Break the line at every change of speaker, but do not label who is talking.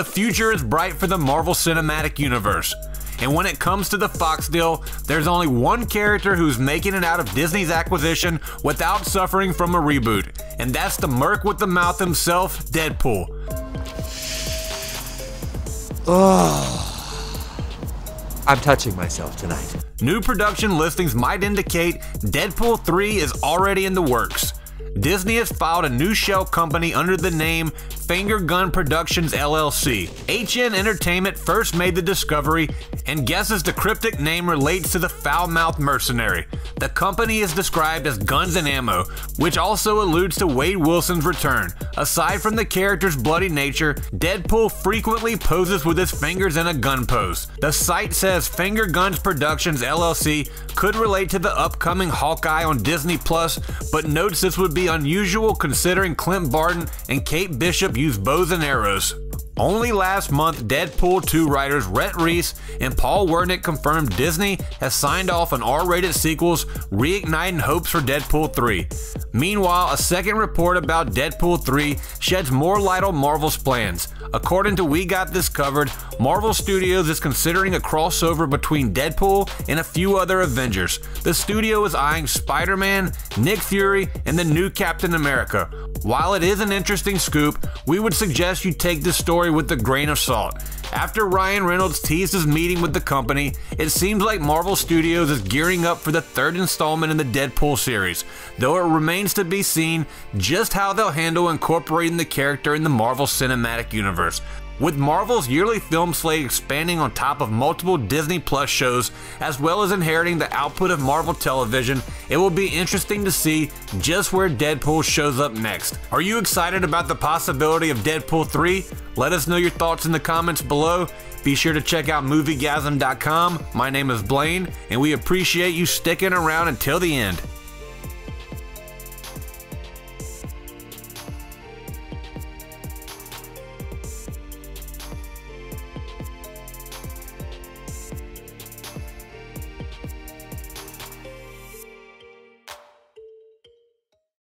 the future is bright for the Marvel Cinematic Universe. And when it comes to the Fox deal, there's only one character who's making it out of Disney's acquisition without suffering from a reboot, and that's the Merc with the mouth himself, Deadpool.
I'm touching myself tonight.
New production listings might indicate Deadpool 3 is already in the works. Disney has filed a new shell company under the name Finger Gun Productions LLC. HN Entertainment first made the discovery and guesses the cryptic name relates to the foul mouthed mercenary. The company is described as Guns and Ammo, which also alludes to Wade Wilson's return. Aside from the character's bloody nature, Deadpool frequently poses with his fingers in a gun pose. The site says Finger Guns Productions LLC could relate to the upcoming Hawkeye on Disney Plus, but notes this would be unusual considering Clint Barton and Kate Bishop use bows and arrows. Only last month, Deadpool 2 writers Rhett Reese and Paul Wernick confirmed Disney has signed off on R-rated sequels, reigniting hopes for Deadpool 3. Meanwhile, a second report about Deadpool 3 sheds more light on Marvel's plans. According to We Got This Covered, Marvel Studios is considering a crossover between Deadpool and a few other Avengers. The studio is eyeing Spider-Man, Nick Fury, and the new Captain America. While it is an interesting scoop, we would suggest you take this story with a grain of salt. After Ryan Reynolds teased his meeting with the company, it seems like Marvel Studios is gearing up for the third installment in the Deadpool series, though it remains to be seen just how they'll handle incorporating the character in the Marvel Cinematic Universe. With Marvel's yearly film slate expanding on top of multiple Disney Plus shows, as well as inheriting the output of Marvel Television, it will be interesting to see just where Deadpool shows up next. Are you excited about the possibility of Deadpool 3? Let us know your thoughts in the comments below. Be sure to check out moviegasm.com. My name is Blaine, and we appreciate you sticking around until the end.